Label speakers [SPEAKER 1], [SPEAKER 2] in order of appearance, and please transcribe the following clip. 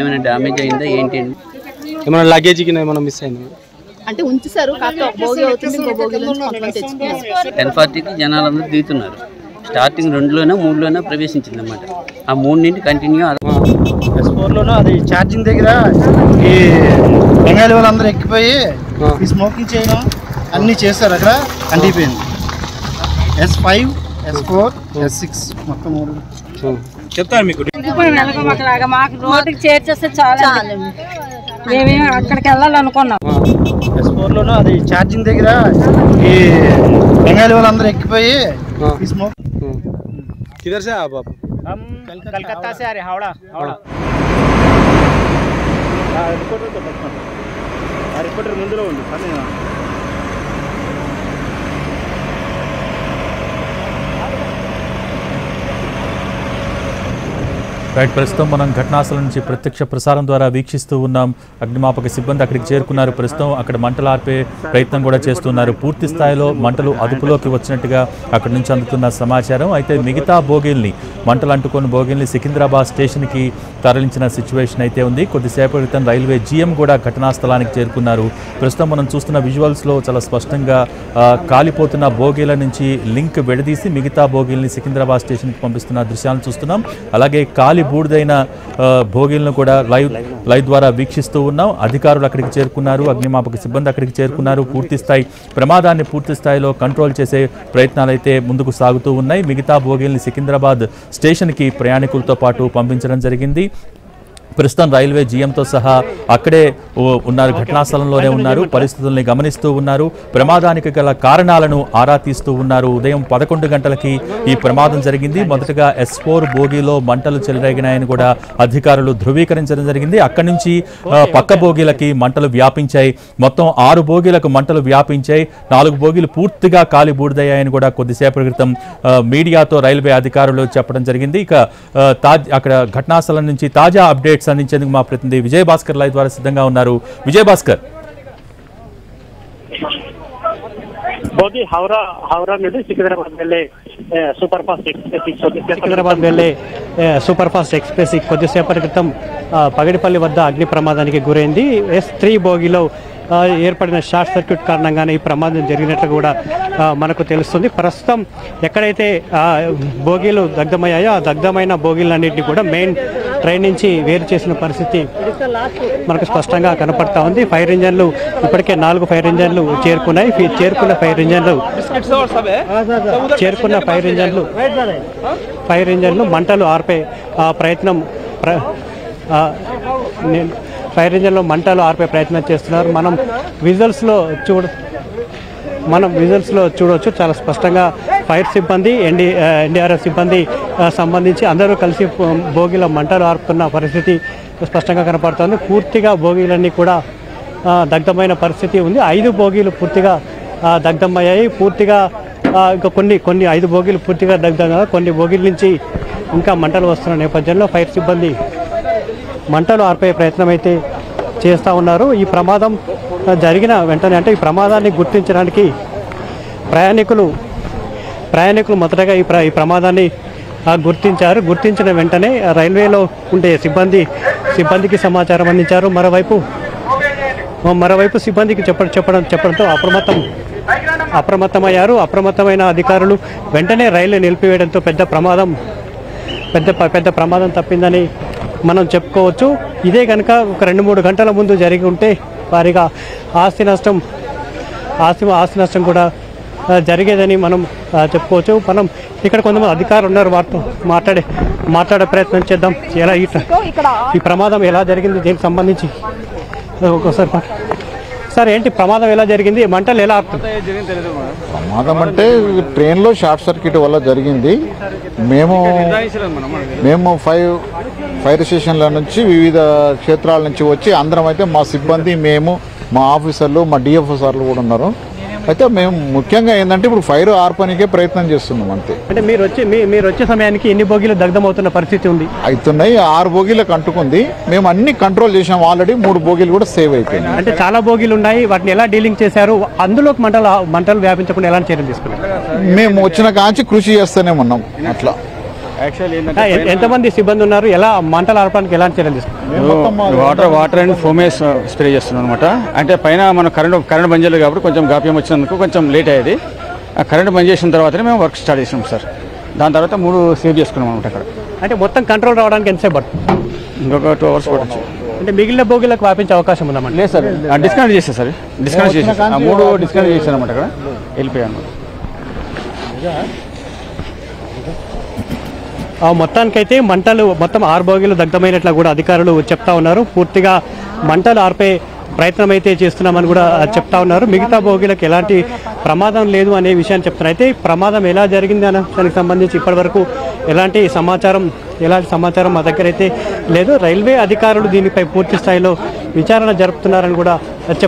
[SPEAKER 1] ఏమైనా డ్యామేజ్ అయిందా? ఏంటి?
[SPEAKER 2] ఏమైనా లగేజ్ కింద ఏమైనా మిస్ అయింది?
[SPEAKER 3] అంటే తెచ్చుకున్నారు.
[SPEAKER 1] టెన్ ఫార్టీకి జనాలందరూ దిగుతున్నారు. స్టార్టింగ్ రెండులోనే మూడులోనే ప్రవేశించింది అన్నమాట ఆ మూడు నుండి కంటిన్యూ
[SPEAKER 4] ఎస్ ఫోర్లోనూ అది ఛార్జింగ్ దగ్గర ఈ బెంగాలీ వాళ్ళందరూ ఎక్కిపోయి ఈ స్మోకింగ్ చేయడం అన్నీ చేస్తారు అక్కడ అంటిపోయింది. S five S four S six మొత్తం మూడు
[SPEAKER 2] చెప్తాను మీకు
[SPEAKER 5] మాకు మాకు రోడ్డుకి చేర్చేస్తే చాలా మేమేమి అక్కడికి వెళ్ళాలనుకున్నాం
[SPEAKER 4] ఎస్ ఫోర్లోనూ అది ఛార్జింగ్ దగ్గర ఈ బెంగాలీ వాళ్ళందరూ ఎక్కిపోయి ఈ స్మోక్
[SPEAKER 2] కిదర్ సే आप आप
[SPEAKER 4] కలకత్తా సే అరే హౌడా హౌడా రిపోర్టర్ ముందులో ఉంది
[SPEAKER 6] రైట్ ప్రస్తుతం మనం ఘటనాస్థలం నుంచి ప్రత్యక్ష ప్రసారం ద్వారా వీక్షిస్తూ ఉన్నాం. అగ్నిమాపక సిబ్బంది అక్కడికి చేరుకున్నారు. ప్రస్తుతం అక్కడ మంటలు ఆర్పే ప్రయత్నం కూడా చేస్తున్నారు. పూర్తి స్థాయిలో మంటలు అదుపులోకి వచ్చినట్టుగా అక్కడి నుంచి అందుతున్న సమాచారం. అయితే మిగతా బోగిల్ని మంటలు అంటుకొని బోగిల్ని సికింద్రాబాద్ స్టేషన్కి తరలించిన సిచ్యువేషన్ అయితే ఉంది. కొద్దిసేపు క్రితం రైల్వే జీఎం కూడా ఘటనా స్థలానికి చేరుకున్నారు. ప్రస్తుతం మనం చూస్తున్న విజువల్స్లో చాలా స్పష్టంగా కాలిపోతున్న బోగీల నుంచి లింక్ విడదీసి మిగతా బోగీల్ని సికింద్రాబాద్ స్టేషన్కి పంపిస్తున్న దృశ్యాలను చూస్తున్నాం. అలాగే కాలి బూడిదైన భోగిలను కూడా లైవ్ లైవ్ ద్వారా వీక్షిస్తూ ఉన్నాం. అధికారులు అక్కడికి చేరుకున్నారు అగ్నిమాపక సిబ్బంది అక్కడికి చేరుకున్నారు. పూర్తి స్థాయి ప్రమాదాన్ని పూర్తి స్థాయిలో కంట్రోల్ చేసే ప్రయత్నాలు అయితే ముందుకు సాగుతూ ఉన్నాయి. మిగతా భోగిల్ని సికింద్రాబాద్ స్టేషన్కి ప్రయాణికులతో పాటు పంపించడం జరిగింది. ప్రస్తుతం రైల్వే జీఎంతో సహా అక్కడే ఉన్నారు ఘటనా స్థలంలోనే ఉన్నారు పరిస్థితుల్ని గమనిస్తూ ఉన్నారు. ప్రమాదానికి గల కారణాలను ఆరా తీస్తూ ఉన్నారు. ఉదయం పదకొండు గంటలకి ఈ ప్రమాదం జరిగింది. మొదటగా ఎస్ ఫోర్ బోగీలో మంటలు చెలరేగినాయని కూడా అధికారులు ధృవీకరించడం జరిగింది. అక్కడి నుంచి పక్క బోగీలకి మంటలు వ్యాపించాయి. మొత్తం ఆరు బోగీలకు మంటలు వ్యాపించాయి. నాలుగు బోగీలు పూర్తిగా కాలి బూడిదయ్యాయని కూడా కొద్దిసేపటి క్రితం మీడియాతో రైల్వే అధికారులు చెప్పడం జరిగింది. ఇక తాజ్ అక్కడ ఘటనాస్థలం నుంచి తాజా అప్డేట్ అప్డేట్స్ అందించేందుకు మా ప్రతినిధి విజయ్ భాస్కర్ లైవ్ ద్వారా సిద్ధంగా ఉన్నారు. విజయ్ భాస్కర్
[SPEAKER 7] భోగి హౌరా హౌరా నుండి సికింద్రాబాద్ వెళ్ళే సూపర్ ఫాస్ట్ ఎక్స్ప్రెస్ కొద్దిసేపటి
[SPEAKER 4] సికింద్రాబాద్ వెళ్ళే ఏ, సూపర్ ఫాస్ట్ ఎక్స్ప్రెస్ ఈ కొద్దిసేపటి క్రితం పగడిపల్లి వద్ద అగ్ని ప్రమాదానికి గురైంది. ఎస్ త్రీ బోగిలో ఏర్పడిన షార్ట్ సర్క్యూట్ కారణంగానే ఈ ప్రమాదం జరిగినట్లు కూడా మనకు తెలుస్తుంది. ప్రస్తుతం ఎక్కడైతే ఆ, బోగీలు దగ్ధమయ్యాయో ఆ దగ్ధమైన బోగీలన్నింటినీ కూడా మెయిన్ ట్రైన్ నుంచి వేరు చేసిన పరిస్థితి మనకు స్పష్టంగా కనపడతా ఉంది. ఫైర్ ఇంజన్లు ఇప్పటికే నాలుగు ఫైర్ ఇంజన్లు చేరుకున్నాయి. చేరుకున్న ఫైర్ ఇంజన్లు చేరుకున్న ఫైర్ ఇంజన్లు ఫైర్ ఇంజన్లు మంటలు ఆర్పే ఆ, ప్రయత్నం ప్ర నేను ఫైర్ ఇంజన్లో మంటలు ఆర్పే ప్రయత్నం చేస్తున్నారు. మనం విజువల్స్లో చూడ మనం విజువల్స్లో చూడవచ్చు చాలా స్పష్టంగా ఫైర్ సిబ్బంది ఎన్డి ఎన్డీఆర్ఎఫ్ సిబ్బంది సంబంధించి అందరూ కలిసి భోగిల మంటలు ఆర్పుతున్న పరిస్థితి స్పష్టంగా కనపడుతోంది. పూర్తిగా భోగిలన్నీ కూడా దగ్ధమైన పరిస్థితి ఉంది. ఐదు భోగిలు పూర్తిగా దగ్ధమయ్యాయి. పూర్తిగా ఇంకా కొన్ని కొన్ని ఐదు భోగిలు పూర్తిగా దగ్ధంగా కొన్ని భోగిల నుంచి ఇంకా మంటలు వస్తున్న నేపథ్యంలో ఫైర్ సిబ్బంది మంటలు ఆర్పే ప్రయత్నం అయితే చేస్తూ ఉన్నారు. ఈ ప్రమాదం జరిగిన వెంటనే అంటే ఈ ప్రమాదాన్ని గుర్తించడానికి ప్రయాణికులు ప్రయాణికులు మొదటగా ఈ ప్ర ఈ ప్రమాదాన్ని గుర్తించారు. గుర్తించిన వెంటనే రైల్వేలో ఉండే సిబ్బంది సిబ్బందికి సమాచారం అందించారు. మరోవైపు మరోవైపు సిబ్బందికి చెప్ప చెప్పడం చెప్పడంతో అప్రమత్తం అప్రమత్తమయ్యారు. అప్రమత్తమైన అధికారులు వెంటనే రైలు నిలిపివేయడంతో పెద్ద ప్రమాదం పెద్ద పెద్ద ప్రమాదం తప్పిందని మనం చెప్పుకోవచ్చు. ఇదే కనుక ఒక రెండు మూడు గంటల ముందు జరిగి ఉంటే వారిగా ఆస్తి నష్టం ఆస్తి ఆస్తి నష్టం కూడా జరిగేదని మనం చెప్పుకోవచ్చు. మనం ఇక్కడ కొంతమంది అధికారులు ఉన్నారు వారితో మాట్లాడే మాట్లాడే ప్రయత్నం చేద్దాం. ఎలా ఈ ఈ ప్రమాదం ఎలా జరిగింది? దీనికి సంబంధించి ఒకసారి సార్ ఏంటి ప్రమాదం ఎలా జరిగింది? మంటలు ఎలా
[SPEAKER 8] ప్రమాదం అంటే ట్రైన్లో షార్ట్ సర్క్యూట్ వల్ల జరిగింది. మేము మేము ఫైవ్ ఫైర్ స్టేషన్ల నుంచి వివిధ క్షేత్రాల నుంచి వచ్చి అందరం అయితే మా సిబ్బంది మేము మా ఆఫీసర్లు మా డిఎఫ్ఓ సార్లు కూడా ఉన్నారు. అయితే మేము ముఖ్యంగా ఏంటంటే ఇప్పుడు ఫైర్ ఆర్పనికే ప్రయత్నం చేస్తున్నాం అంతే.
[SPEAKER 4] అంటే మీరు వచ్చి మీరు వచ్చే సమయానికి ఎన్ని బోగీలు దగ్ధమవుతున్న పరిస్థితి ఉంది?
[SPEAKER 8] అవుతున్నాయి ఆరు బోగీలకు అంటుకుంది మేము అన్ని కంట్రోల్ చేసాం ఆల్రెడీ మూడు బోగీలు కూడా సేవ్ అయిపోయినాయి.
[SPEAKER 4] అంటే చాలా బోగీలు ఉన్నాయి వాటిని ఎలా డీలింగ్ చేశారు? అందులోకి మంటలు మంటలు వ్యాపించకుండా ఎలాంటి చర్యలు తీసుకున్నారు?
[SPEAKER 8] మేము వచ్చిన కాంచి కృషి చేస్తూనే ఉన్నాం అట్లా.
[SPEAKER 4] ఎంతమంది సిబ్బంది ఉన్నారు? ఎలా మంటలు ఆర్పడానికి ఎలాంటి చర్యలు తీసుకున్నారు
[SPEAKER 9] water water and foams spray చేస్తున్నాం అనమాట అంటే పైన మన కరెంట్ కరెంట్ బంద్ చేయలేదు కాబట్టి కొంచెం గాప్యం వచ్చినందుకు కొంచెం లేట్ అయ్యేది. ఆ కరెంట్ బంద్ చేసిన తర్వాతనే మేము వర్క్ స్టార్ట్ చేసినాం సార్. దాని తర్వాత మూడు సేవ్ చేసుకున్నాం అనమాట అక్కడ.
[SPEAKER 4] అంటే మొత్తం కంట్రోల్ రావడానికి ఎంతసేపు పడుతుంది?
[SPEAKER 9] ఇంకొక టూ అవర్స్ పడచ్చు
[SPEAKER 4] అంటే మిగిలిన బోగిలకు వ్యాపించే అవకాశం ఉందన్నమాట
[SPEAKER 9] లేదు సార్ డిస్కౌంట్ చేసే సార్. డిస్కౌంట్ చేసేసి ఆ మూడు డిస్కౌంట్ చేశాను అనమాట అక్కడ. వెళ్ళిపోయాను.
[SPEAKER 4] మొత్తానికైతే మంటలు మొత్తం ఆరు బోగిలు దగ్ధమైనట్లు కూడా అధికారులు చెప్తా ఉన్నారు. పూర్తిగా మంటలు ఆర్పే ప్రయత్నం అయితే చేస్తున్నామని కూడా చెప్తా ఉన్నారు. మిగతా భోగిలకు ఎలాంటి ప్రమాదం లేదు అనే విషయాన్ని చెప్తున్నారు. అయితే ప్రమాదం ఎలా జరిగింది అన్న దానికి సంబంధించి ఇప్పటివరకు ఎలాంటి సమాచారం ఎలాంటి సమాచారం మా దగ్గర అయితే లేదు. రైల్వే అధికారులు దీనిపై పూర్తి స్థాయిలో విచారణ జరుపుతున్నారని కూడా చెప్